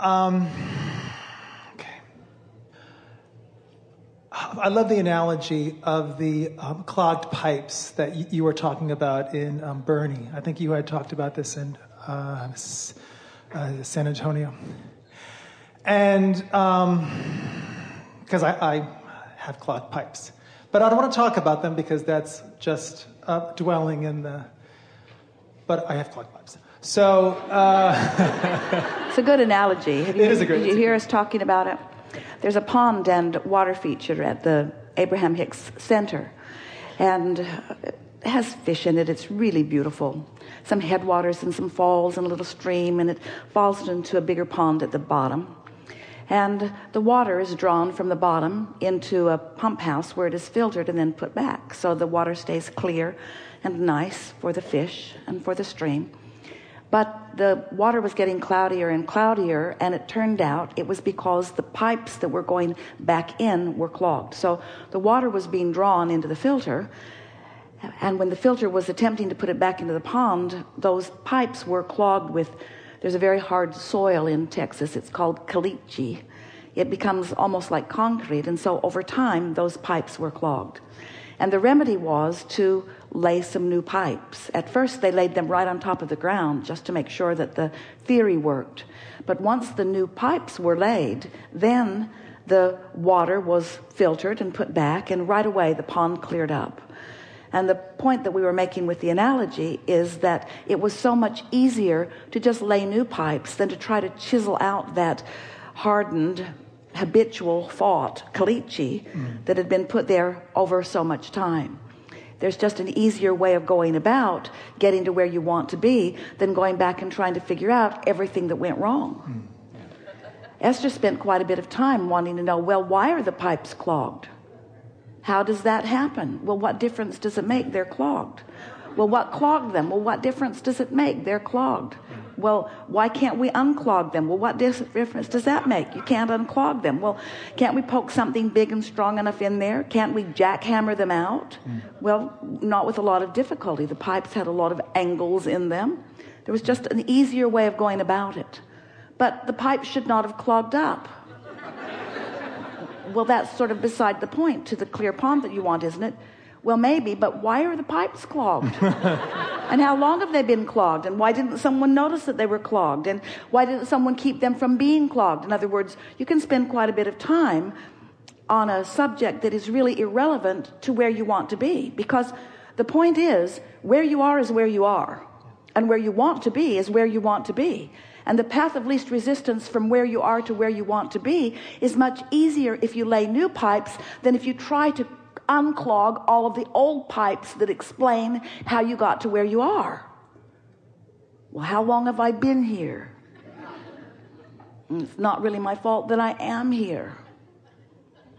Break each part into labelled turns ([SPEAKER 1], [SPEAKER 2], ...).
[SPEAKER 1] Um, okay. I love the analogy of the um, clogged pipes that y- you were talking about in um, Boerne. I think you had talked about this in uh, s- uh, San Antonio. And because I, I have clogged pipes. But I don't want to talk about them because that's just uh, dwelling in the. But I have clogged pipes. So. Uh,
[SPEAKER 2] It's a good analogy. Have you,
[SPEAKER 1] It is a
[SPEAKER 2] Did you hear us talking about it? There's a pond and water feature at the Abraham Hicks Center, and it has fish in it. It's really beautiful. Some headwaters and some falls and a little stream, and it falls into a bigger pond at the bottom. And the water is drawn from the bottom into a pump house where it is filtered and then put back. So the water stays clear and nice for the fish and for the stream. But the water was getting cloudier and cloudier, and it turned out it was because the pipes that were going back in were clogged. So the water was being drawn into the filter, and when the filter was attempting to put it back into the pond, those pipes were clogged with. There's a very hard soil in Texas. It's called caliche. It becomes almost like concrete, and so over time, those pipes were clogged. And the remedy was to lay some new pipes. At first, they laid them right on top of the ground just to make sure that the theory worked. But once the new pipes were laid, then the water was filtered and put back, and right away the pond cleared up. And the point that we were making with the analogy is that it was so much easier to just lay new pipes than to try to chisel out that hardened, habitual thought, caliche, that had been put there over so much time. There's just an easier way of going about getting to where you want to be than going back and trying to figure out everything that went wrong. Hmm. Esther spent quite a bit of time wanting to know well, why are the pipes clogged? How does that happen? Well, what difference does it make? They're clogged. Well, what clogged them? Well, what difference does it make? They're clogged. Well, why can't we unclog them? Well, what difference does that make? You can't unclog them. Well, can't we poke something big and strong enough in there? Can't we jackhammer them out? Hmm. Well, not with a lot of difficulty. The pipes had a lot of angles in them. There was just an easier way of going about it. But the pipes should not have clogged up. Well, that's sort of beside the point to the clear pond that you want, isn't it? Well, maybe, but why are the pipes clogged? and how long have they been clogged? And why didn't someone notice that they were clogged? And why didn't someone keep them from being clogged? In other words, you can spend quite a bit of time on a subject that is really irrelevant to where you want to be. Because the point is, where you are is where you are. And where you want to be is where you want to be. And the path of least resistance from where you are to where you want to be is much easier if you lay new pipes than if you try to unclog all of the old pipes that explain how you got to where you are. Well, how long have I been here? It's not really my fault that I am here.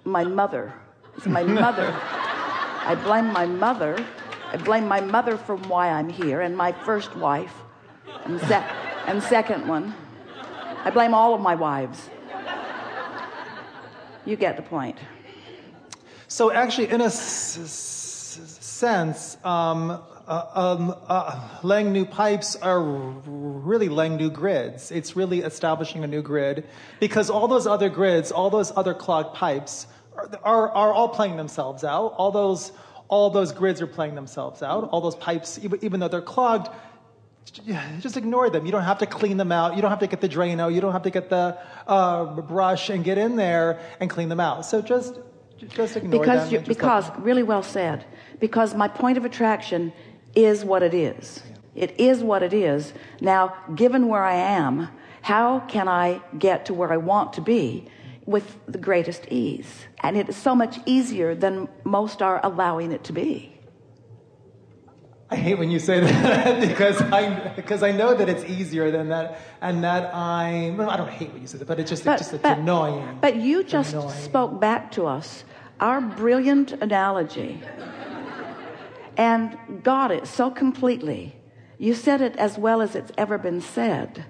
[SPEAKER 2] My mother. It's my mother. I blame my mother. I blame my mother for why I'm here and my first wife and, se- and second one. I blame all of my wives. You get the point.
[SPEAKER 1] So actually, in a sense, um, uh, um, uh, laying new pipes are really laying new grids. It's really establishing a new grid because all those other grids, all those other clogged pipes, are, are, are all playing themselves out. All those all those grids are playing themselves out. All those pipes, even, even though they're clogged, just ignore them. You don't have to clean them out. You don't have to get the Drano. You don't have to get the uh, brush and get in there and clean them out. So just just ignore
[SPEAKER 2] because
[SPEAKER 1] them.
[SPEAKER 2] you because really well said. Because my point of attraction is what it is. It is what it is. Now given where i am how can i get to where i want to be with the greatest ease? And it is so much easier than most are allowing it to be
[SPEAKER 1] I hate when you say that because I because I know that it's easier than that, and that I well, I don't hate when you say that, but it's just it's just it's annoying.
[SPEAKER 2] But you just
[SPEAKER 1] annoying.
[SPEAKER 2] spoke back to us our brilliant analogy and got it so completely. You said it as well as it's ever been said.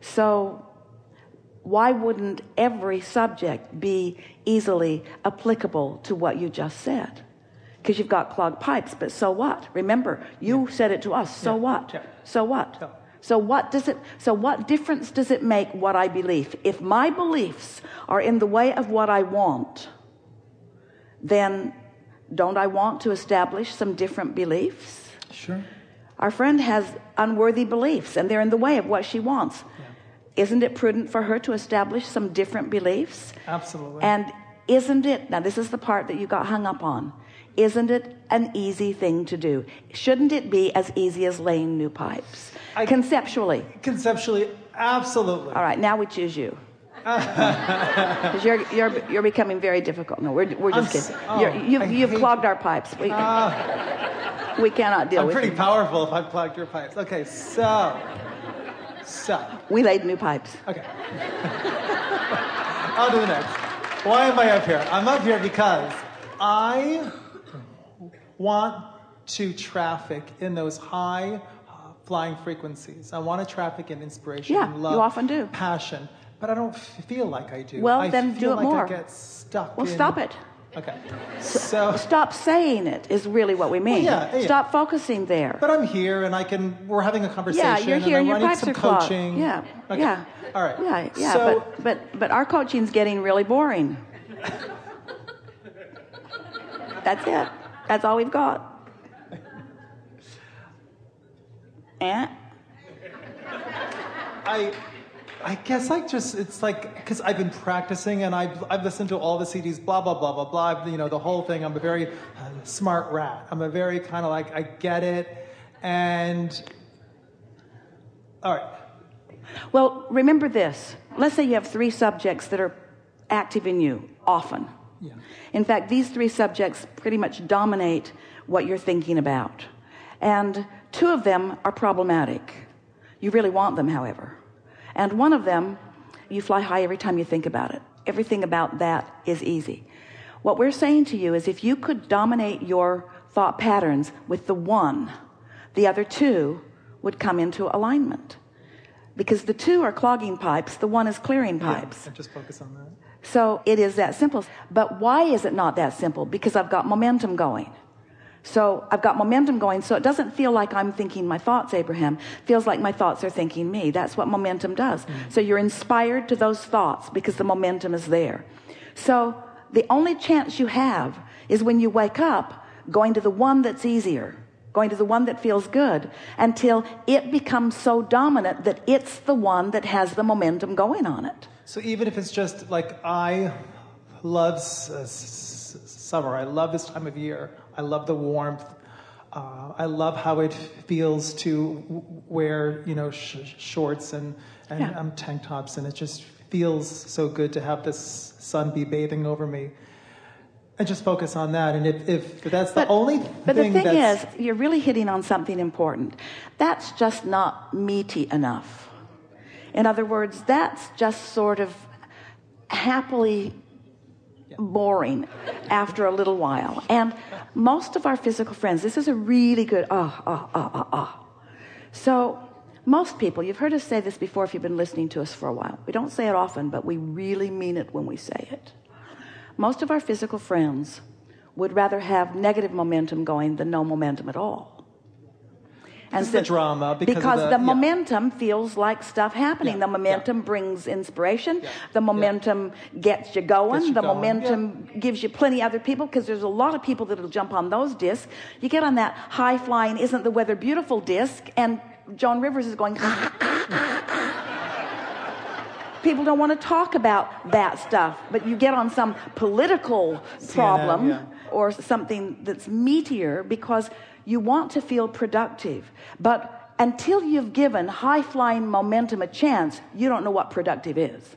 [SPEAKER 2] So why wouldn't every subject be easily applicable to what you just said? Because you've got clogged pipes, but so what? Remember, you said it to us. So
[SPEAKER 1] Yeah.
[SPEAKER 2] what?
[SPEAKER 1] Yeah.
[SPEAKER 2] So what?
[SPEAKER 1] Yeah.
[SPEAKER 2] So what does it, so what difference does it make what I believe? If my beliefs are in the way of what I want, then don't I want to establish some different beliefs?
[SPEAKER 1] Sure.
[SPEAKER 2] Our friend has unworthy beliefs and they're in the way of what she wants. Yeah. Isn't it prudent for her to establish some different beliefs?
[SPEAKER 1] Absolutely.
[SPEAKER 2] And isn't it, now this is the part that you got hung up on. Isn't it an easy thing to do? Shouldn't it be as easy as laying new pipes? I, conceptually.
[SPEAKER 1] Conceptually, absolutely.
[SPEAKER 2] All right, now we choose you. Because you're, you're, you're becoming very difficult. No, we're, we're just kidding. Oh, you have you've clogged our pipes. We, uh, we cannot deal with
[SPEAKER 1] I'm
[SPEAKER 2] with
[SPEAKER 1] pretty powerful if I've clogged your pipes. Okay, so. So.
[SPEAKER 2] We laid new pipes.
[SPEAKER 1] Okay. I'll do the next. Why am I up here? I'm up here because I want to traffic in those high uh, flying frequencies. I want to traffic in inspiration,
[SPEAKER 2] yeah,
[SPEAKER 1] love,
[SPEAKER 2] you often do.
[SPEAKER 1] passion, but I don't feel like I do.
[SPEAKER 2] Well,
[SPEAKER 1] I
[SPEAKER 2] then
[SPEAKER 1] do
[SPEAKER 2] it
[SPEAKER 1] like
[SPEAKER 2] more.
[SPEAKER 1] I get stuck.
[SPEAKER 2] Well,
[SPEAKER 1] in...
[SPEAKER 2] stop it.
[SPEAKER 1] Okay. So
[SPEAKER 2] stop saying it is really what we mean.
[SPEAKER 1] Well, yeah, yeah.
[SPEAKER 2] Stop focusing there.
[SPEAKER 1] But I'm here and I can. We're having a conversation.
[SPEAKER 2] Yeah, you're here.
[SPEAKER 1] and
[SPEAKER 2] your
[SPEAKER 1] pipes
[SPEAKER 2] are
[SPEAKER 1] coaching.
[SPEAKER 2] Clogged. Yeah.
[SPEAKER 1] Okay.
[SPEAKER 2] Yeah.
[SPEAKER 1] All right.
[SPEAKER 2] Yeah. Yeah.
[SPEAKER 1] So,
[SPEAKER 2] but but but our coaching's getting really boring. That's it. That's all we've got. Eh?
[SPEAKER 1] I, I guess I just it's like because I've been practicing and I've I've listened to all the CDs, blah blah blah blah blah. You know the whole thing. I'm a very uh, smart rat. I'm a very kind of like I get it, and all right.
[SPEAKER 2] Well, remember this. Let's say you have three subjects that are active in you often.
[SPEAKER 1] Yeah.
[SPEAKER 2] In fact, these three subjects pretty much dominate what you're thinking about. And two of them are problematic. You really want them, however. And one of them, you fly high every time you think about it. Everything about that is easy. What we're saying to you is if you could dominate your thought patterns with the one, the other two would come into alignment. Because the two are clogging pipes, the one is clearing pipes.
[SPEAKER 1] Yeah, just focus on that.
[SPEAKER 2] So it is that simple. But why is it not that simple? Because I've got momentum going. So I've got momentum going. So it doesn't feel like I'm thinking my thoughts, Abraham. It feels like my thoughts are thinking me. That's what momentum does. Mm-hmm. So you're inspired to those thoughts because the momentum is there. So the only chance you have is when you wake up going to the one that's easier, going to the one that feels good until it becomes so dominant that it's the one that has the momentum going on it.
[SPEAKER 1] So even if it's just like I love summer, I love this time of year, I love the warmth. Uh, I love how it feels to wear, you know, sh- shorts and, and yeah. um, tank tops, and it just feels so good to have this sun be bathing over me. And just focus on that. And if, if that's the
[SPEAKER 2] but,
[SPEAKER 1] only
[SPEAKER 2] but
[SPEAKER 1] thing
[SPEAKER 2] the thing
[SPEAKER 1] that's...
[SPEAKER 2] is, you're really hitting on something important. That's just not meaty enough. In other words, that's just sort of happily boring after a little while. And most of our physical friends, this is a really good ah, ah, ah, ah, ah. So most people, you've heard us say this before if you've been listening to us for a while. We don't say it often, but we really mean it when we say it. Most of our physical friends would rather have negative momentum going than no momentum at all.
[SPEAKER 1] And the drama because,
[SPEAKER 2] because
[SPEAKER 1] the,
[SPEAKER 2] the
[SPEAKER 1] yeah.
[SPEAKER 2] momentum feels like stuff happening.
[SPEAKER 1] Yeah.
[SPEAKER 2] The momentum
[SPEAKER 1] yeah.
[SPEAKER 2] brings inspiration. The momentum gets you going.
[SPEAKER 1] Gets you
[SPEAKER 2] the
[SPEAKER 1] going.
[SPEAKER 2] momentum gives you plenty other people because there's a lot of people that'll jump on those discs. You get on that high flying, isn't the weather beautiful disc, and Joan Rivers is going. people don't want to talk about that stuff, but you get on some political CNN, problem or something that's meatier because you want to feel productive. But until you've given high flying momentum a chance, you don't know what productive is.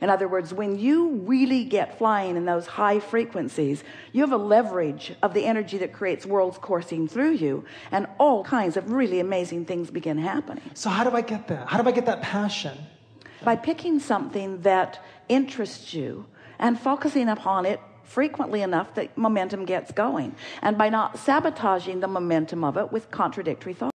[SPEAKER 2] In other words, when you really get flying in those high frequencies, you have a leverage of the energy that creates worlds coursing through you, and all kinds of really amazing things begin happening.
[SPEAKER 1] So, how do I get that? How do I get that passion?
[SPEAKER 2] By picking something that interests you and focusing upon it frequently enough that momentum gets going and by not sabotaging the momentum of it with contradictory thoughts